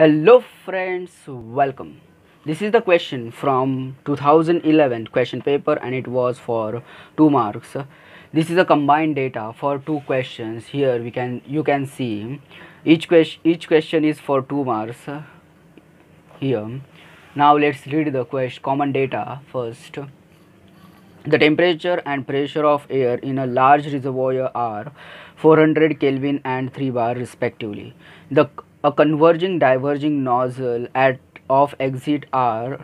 Hello friends, welcome. This is the question from 2011 question paper and it was for 2 marks. This is a combined data for two questions. Here we can you can see each question each question is for 2 marks here. Now let's read the question common data first. The temperature and pressure of air in a large reservoir are 400 Kelvin and 3 bar respectively. The a converging diverging nozzle at of exit are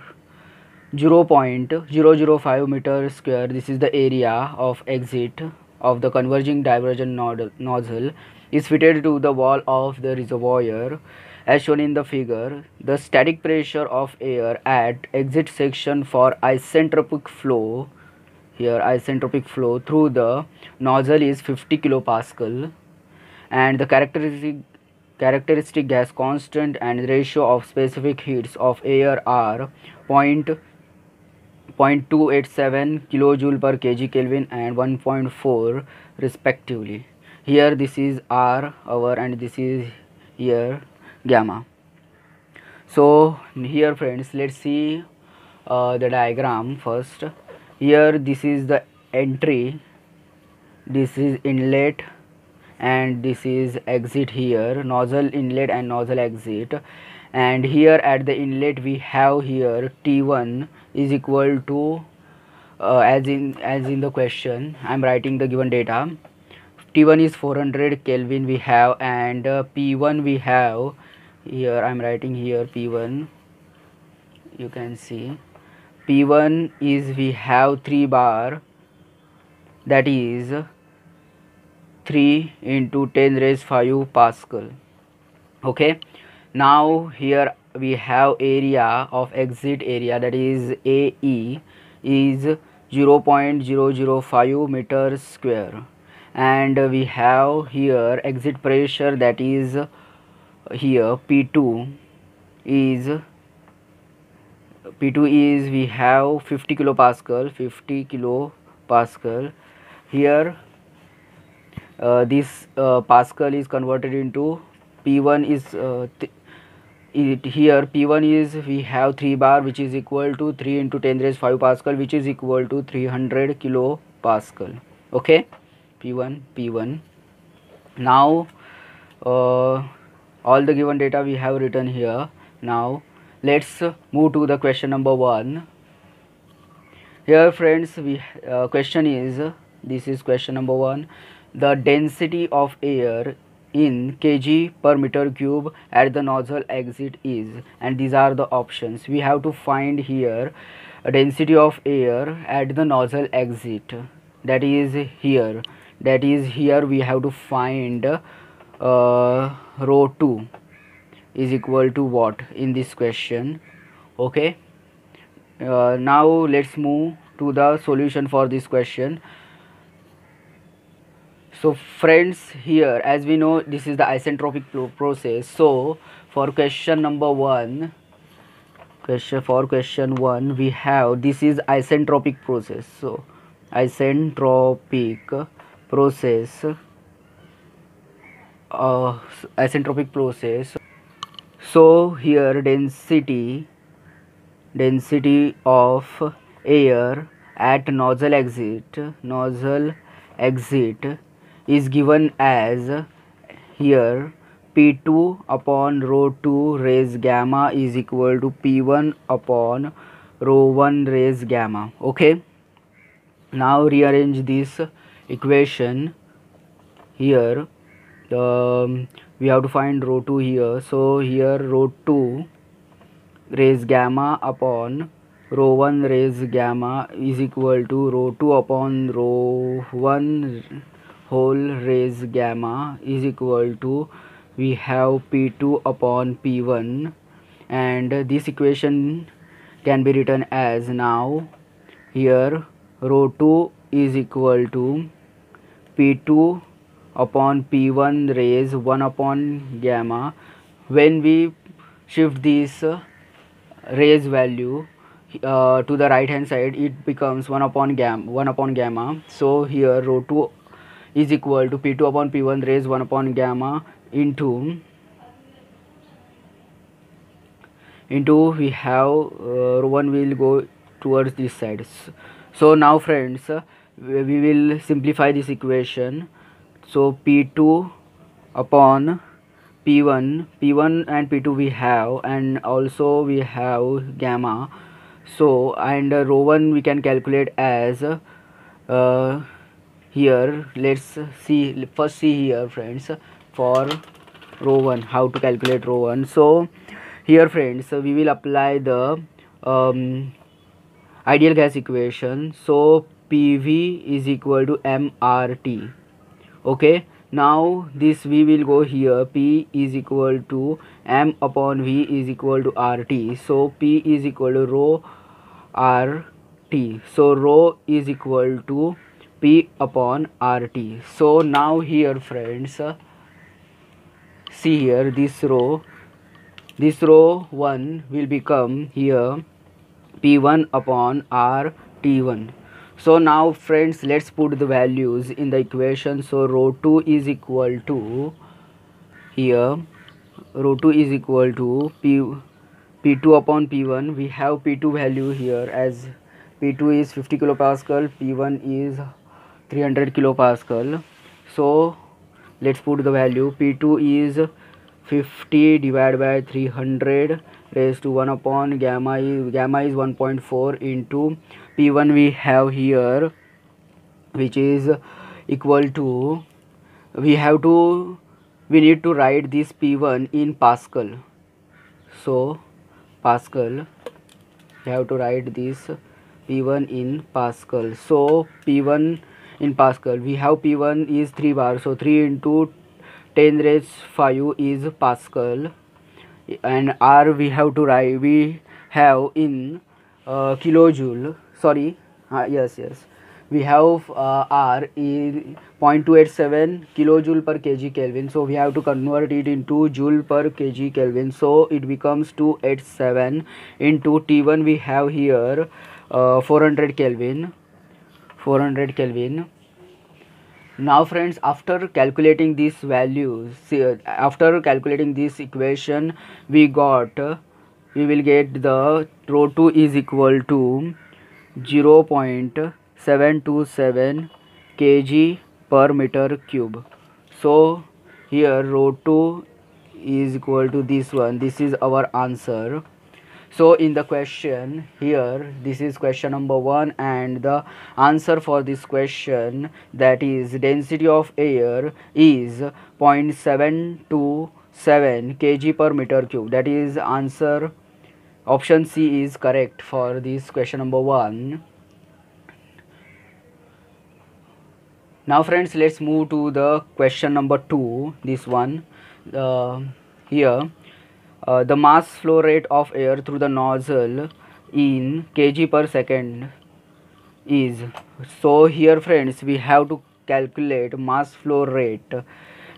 0.005 meter square. This is the area of exit of the converging divergent nozzle is fitted to the wall of the reservoir as shown in the figure. The static pressure of air at exit section for isentropic flow here isentropic flow through the nozzle is 50 kilopascal and the characteristic characteristic gas constant and ratio of specific heats of air are 0.287 kilojoule per kg kelvin and 1.4 respectively. Here this is r hour and this is here gamma. So here friends let's see uh, the diagram first. Here this is the entry. This is inlet and this is exit here nozzle inlet and nozzle exit. And here at the inlet we have here t1 is equal to uh, as in as in the question i'm writing the given data. T1 is 400 kelvin we have and uh, p1 we have here i'm writing here p1 you can see. P1 is we have 3 bar that is 3 into 10 raised 5 pascal. Okay? Now here we have area of exit area that is AE is 0.005 meters square. And we have here exit pressure that is here P2 is P2 is we have 50 kilopascal 50 kilopascal. Here this uh, Pascal is converted into P1 is uh, it here P1 is we have 3 bar which is equal to 3 into 10 raised 5 Pascal which is equal to 300 kilo Pascal. Okay? P1 P1 now uh, all the given data we have written here. Now let's move to the question number one. Here friends we uh, question is this is question number one the density of air in kg per meter cube at the nozzle exit is and these are the options. We have to find here density of air at the nozzle exit. That is here. That is here we have to find uh, rho 2 is equal to what in this question? Okay. Uh, now let's move to the solution for this question so friends here as we know this is the isentropic process. So for question number one question for question one we have this is isentropic process. So isentropic process uh, isentropic process. So here density density of air at nozzle exit nozzle exit is given as here P2 upon rho 2 raise gamma is equal to P1 upon rho 1 raise gamma okay? Now rearrange this equation here. Um, we have to find rho 2 here. So here rho 2 raise gamma upon rho 1 raise gamma is equal to rho 2 upon rho 1 whole raise gamma is equal to we have p2 upon p1 and this equation can be written as now here rho 2 is equal to p2 upon p1 raise 1 upon gamma. When we shift this raise value uh, to the right hand side it becomes 1 upon gamma 1 upon gamma. So here rho 2 is equal to P2 upon P1 raised 1 upon gamma into into we have uh, 1 will go towards this side. So now friends uh, we will simplify this equation. So p2 upon p1 p1 and p2 we have and also we have gamma. So and uh, rho 1 we can calculate as uh, here let's see first see here friends for rho 1 how to calculate rho 1 so here friends we will apply the um, ideal gas equation. So pv is equal to mrt okay? Now this v will go here. P is equal to m upon v is equal to rt so p is equal to rho r t. So rho is equal to upon rt so now here friends uh, see here this rho this rho 1 will become here p1 upon r t1 so now friends let's put the values in the equation. So rho 2 is equal to here rho 2 is equal to p p2 upon p1 we have p2 value here as p2 is 50 kilopascal p1 is 300 kilopascal. So let's put the value. P2 is 50 divided by 300 raised to 1 upon gamma gamma is 1.4 into p1 we have here which is equal to we have to we need to write this p1 in pascal. So pascal we have to write this p1 in pascal. So p1 in pascal we have p1 is 3 bar so 3 into 10 raised 5 is pascal and r we have to write we have in uh, kilojoule sorry uh, yes yes we have uh, R is 0.287 kilojoule per kg Kelvin. So we have to convert it into joule per kg Kelvin. So it becomes 287 into T1 we have here uh, 400 Kelvin. 400 Kelvin. Now friends after calculating these values after calculating this equation we got we will get the rho 2 is equal to 0. 727 kg per meter cube so here rho 2 is equal to this one this is our answer so in the question here this is question number one and the answer for this question that is density of air is 0.727 kg per meter cube. That is answer option c is correct for this question number one. Now friends let's move to the question number two this one uh, here uh, the mass flow rate of air through the nozzle in kg per second is so here friends we have to calculate mass flow rate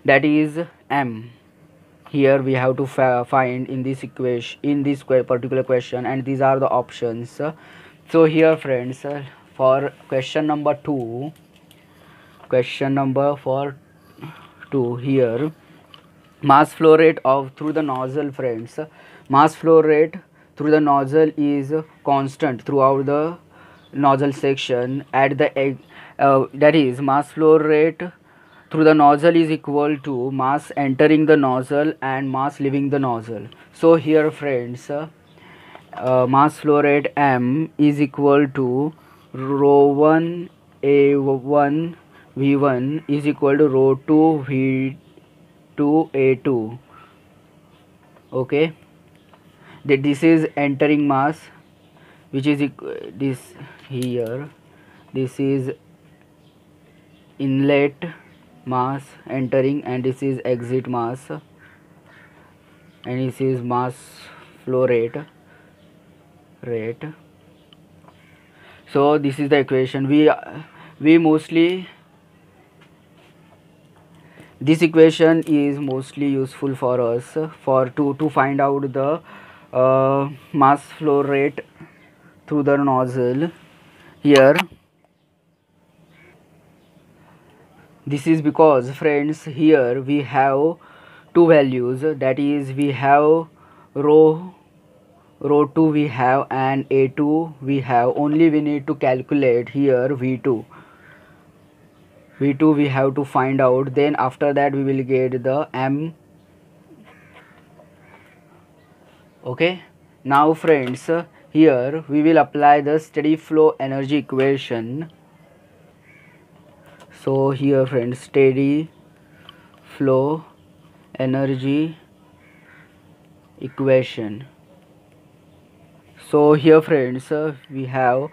that is m. Here we have to find in this equation in this particular question and these are the options. So here friends for question number 2 question number for 2 here mass flow rate of through the nozzle friends. Mass flow rate through the nozzle is constant throughout the nozzle section. At the uh, that is mass flow rate through the nozzle is equal to mass entering the nozzle and mass leaving the nozzle. So here friends uh, mass flow rate m is equal to rho 1 a1 v1 is equal to rho 2 v2 a2 okay? That this is entering mass which is this here. This is inlet mass entering and this is exit mass. And this is mass flow rate. Rate. So this is the equation. We we mostly this equation is mostly useful for us for to to find out the uh, mass flow rate through the nozzle. Here this is because friends here we have two values. That is we have rho rho 2 we have and a2 we have. Only we need to calculate here v2 v2 we have to find out. Then after that we will get the m. Okay? Now friends here we will apply the steady flow energy equation. So here friends steady flow energy equation. So here friends uh, we have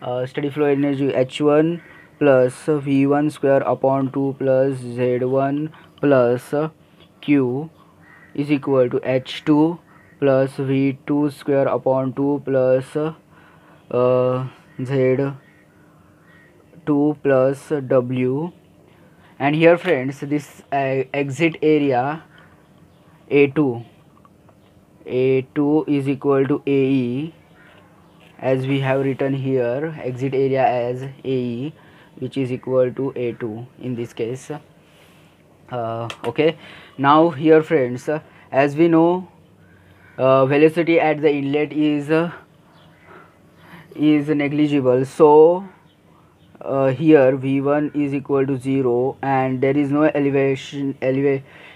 uh, steady flow energy h1 plus v1 square upon 2 plus z1 plus q is equal to h2 plus v2 square upon 2 plus uh, z2 plus w. And here friends this uh, exit area a2 a2 is equal to ae as we have written here exit area as ae which is equal to a2 in this case. Uh, okay. Now here friends as we know uh, velocity at the inlet is uh, is negligible. So uh, here v1 is equal to 0 and there is no elevation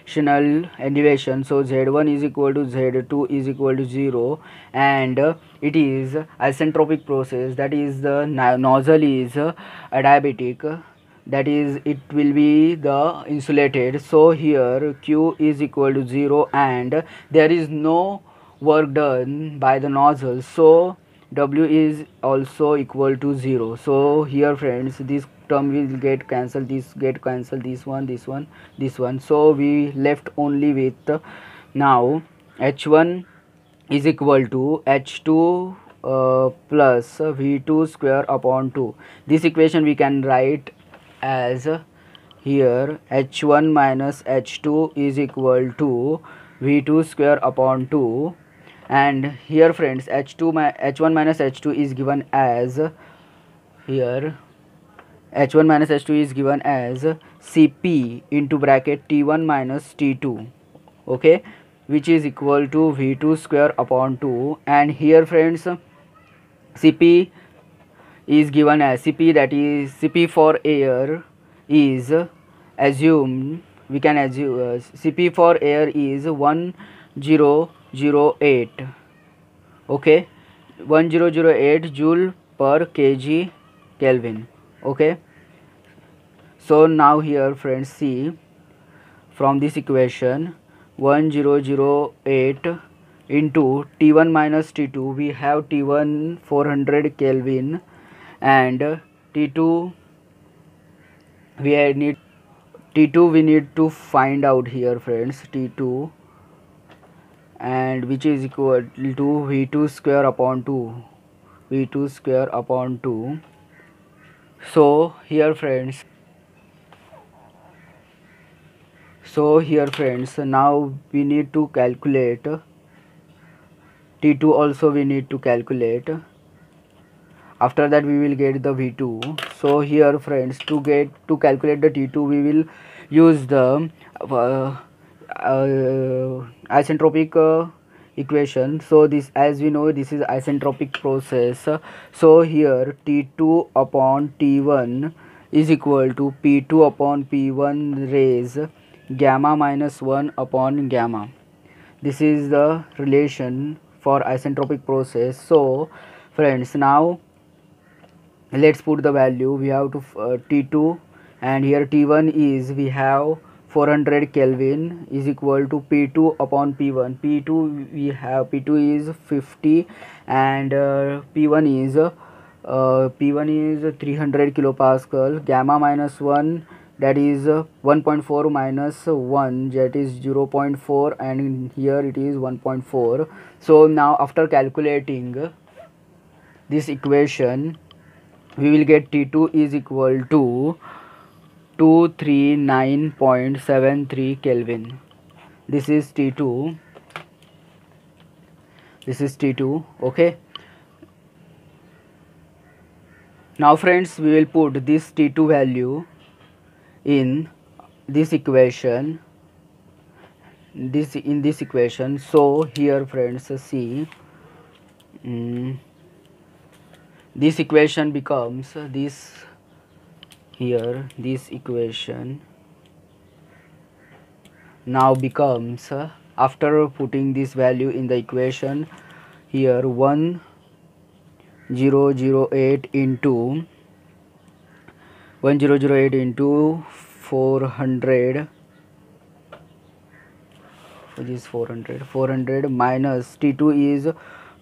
elevational elevation. So z1 is equal to z2 is equal to 0 and uh, it is isentropic process. That is the nozzle is uh, adiabatic. That is it will be the insulated. So here q is equal to 0 and there is no work done by the nozzle. So w is also equal to 0 so here friends this term will get cancelled this get cancelled this one this one this one. So we left only with now h1 is equal to h2 uh, plus v2 square upon 2 this equation we can write as here h1 minus h2 is equal to v2 square upon 2 and here friends h2 h1 minus h2 is given as here h1 minus h2 is given as cp into bracket t1 minus t2 okay which is equal to v2 square upon 2 and here friends cp is given as cp that is cp for air is assumed we can assume uh, cp for air is 1 0 08 okay 1008 joule per kg kelvin okay so now here friends see from this equation 1008 into T1 minus T2 we have T1 400 Kelvin and T2 we need T2 we need to find out here friends T2 and which is equal to v2 square upon 2 v2 square upon 2 so here friends so here friends now we need to calculate. T2 also we need to calculate. After that we will get the v2 so here friends to get to calculate the t2 we will use the uh, uh, isentropic uh, equation. So this as we know this is isentropic process. So here t2 upon t1 is equal to p2 upon p1 raise gamma minus 1 upon gamma this is the relation for isentropic process so friends now let's put the value we have to uh, t2 and here t1 is we have 400 Kelvin is equal to P2 upon P1. P2 we have P2 is 50 and uh, P1 is uh, P1 is 300 kilopascal. Gamma minus 1 that is uh, 1.4 minus 1 that is 0.4 and here it is 1.4. So now after calculating this equation we will get T2 is equal to 239.73 Kelvin. This is T2 this is T2 okay? Now friends we will put this T2 value in this equation this in this equation. So here friends see mm, this equation becomes this here this equation now becomes after putting this value in the equation here 1008 into 1008 into 400 which is 400 400 minus t2 is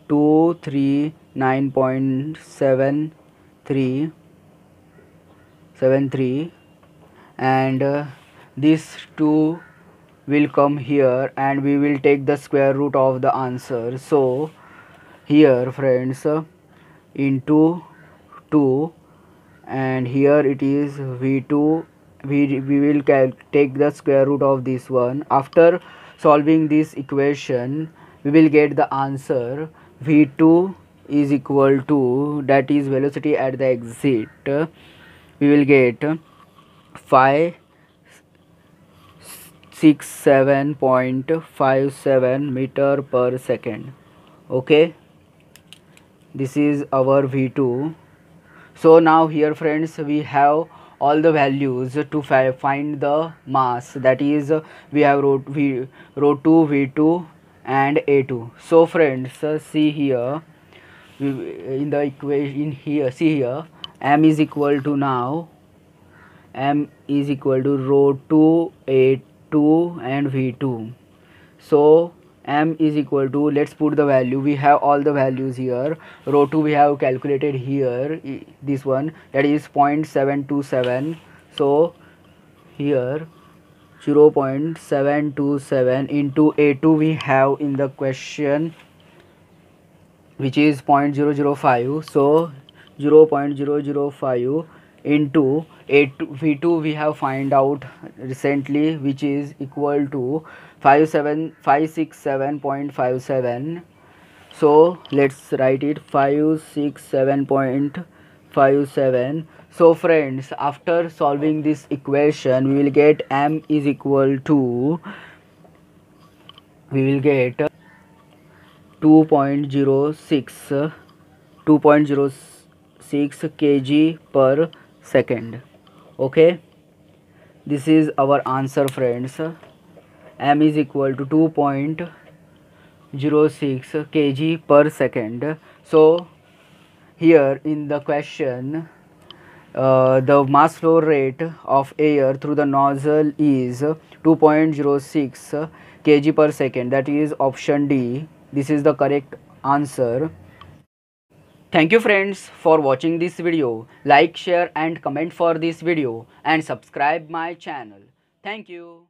239.73 73 and uh, this 2 will come here and we will take the square root of the answer. So here friends into 2 and here it is v2 we, we will take the square root of this one. After solving this equation we will get the answer. V2 is equal to that is velocity at the exit. We will get 5 67.57 meter per second. Okay? This is our v2 so now here friends we have all the values to find the mass. That is we have rho, v, rho 2 v2 and a2 so friends see here in the equation here see here m is equal to now m is equal to rho 2 a2 2 and v2 so m is equal to let's put the value we have all the values here. Rho 2 we have calculated here this one that is 0.727 so here 0.727 into a2 we have in the question which is 0.005 so 0.005 into a2 v2 we have find out recently which is equal to 567.57 so let's write it 567.57 so friends after solving this equation we will get m is equal to we will get 2.06 2.06 kg per second. Okay? This is our answer friends m is equal to 2.06 kg per second so here in the question uh, the mass flow rate of air through the nozzle is 2.06 kg per second that is option D this is the correct answer Thank you friends for watching this video. Like, share and comment for this video and subscribe my channel. Thank you.